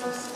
Jesus.